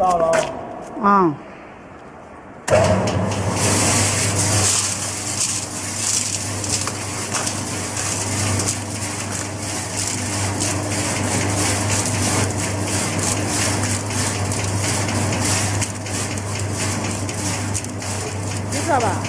到了。啊知道吧？